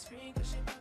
screen, cause she